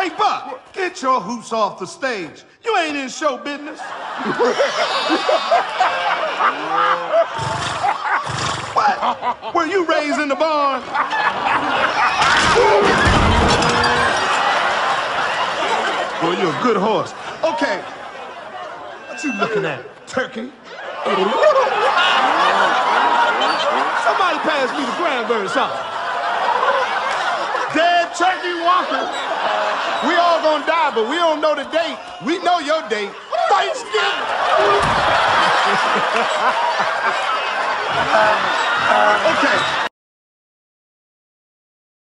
Hey, Buck, get your hoops off the stage. You ain't in show business. what? Were you raised in the barn? Boy, you're a good horse. Okay. What you looking at? Turkey? Somebody pass me the cranberry sauce. Dead turkey walking. Gonna die, but we don't know the date. We know your date. Thanksgiving. okay.